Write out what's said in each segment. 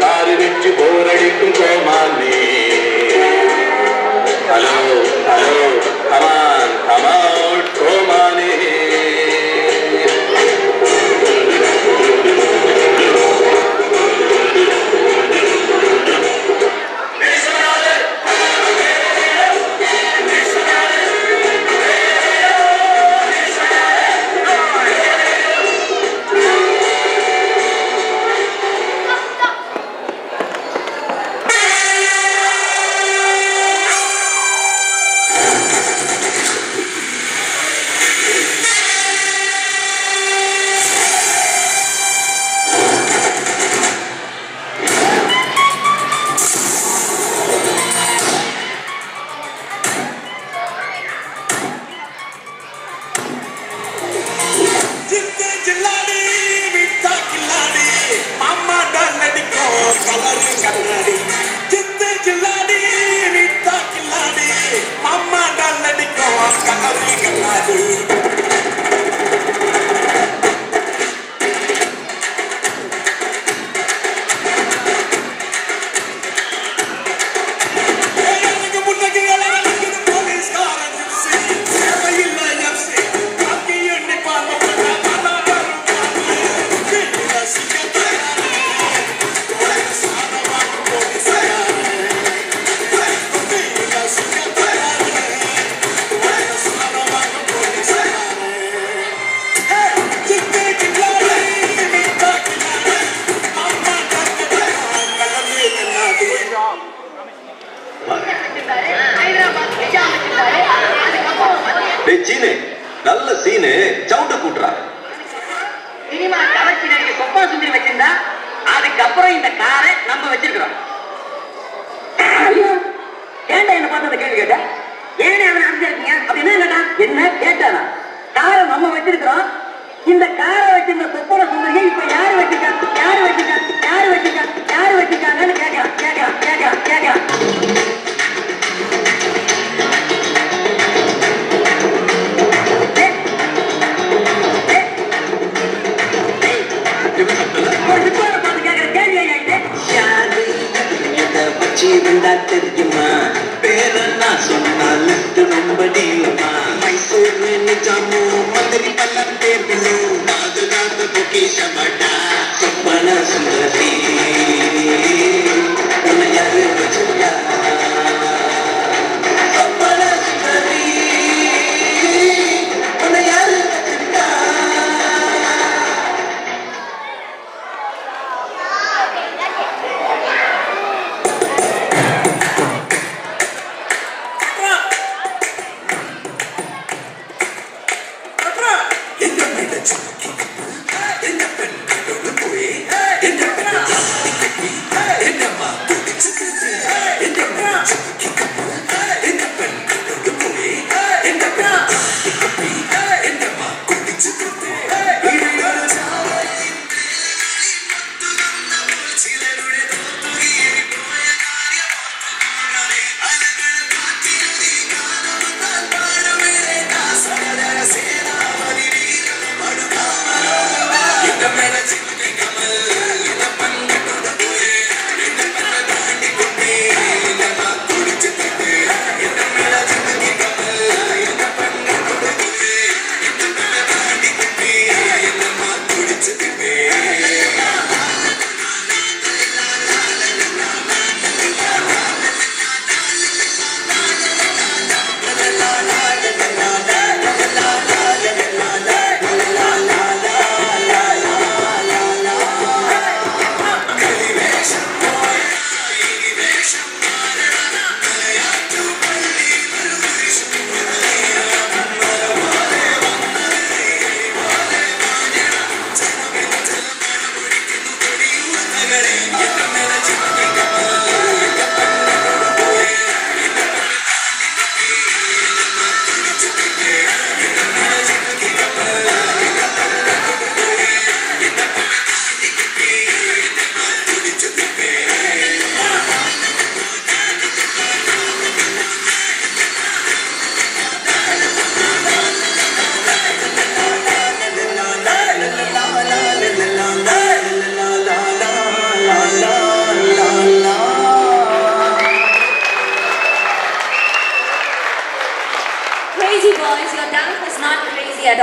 காரிடிச்சு போரடிக்கும் கோமாளி சீனு. சவுண்ட கூட்டுறாரு சினிமா கவர்ச்சி நடிகை சொப்பா சுந்தரி வச்சிருந்தா அதுக்கப்புறம் இந்த காரை நம்ம வச்சிருக்கிறோம். ஏன்டா என்ன பார்த்து அந்த கேள்வி கேட்ட? ஏனே அவன் அனுப்பிச்சிருக்கீங்க அப்படி என்ன என்ன கேட்டானா? காரை நம்ம வச்சிருக்கிறோம். இந்த காரை வச்சிருந்த சொப்பா 一旦泣いた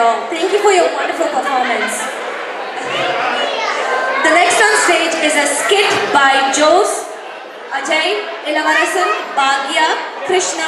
all. Thank you for your wonderful performance. The next on stage is a skit by Jose, Ajay, Ilavarasan, Bhagya, Krishna.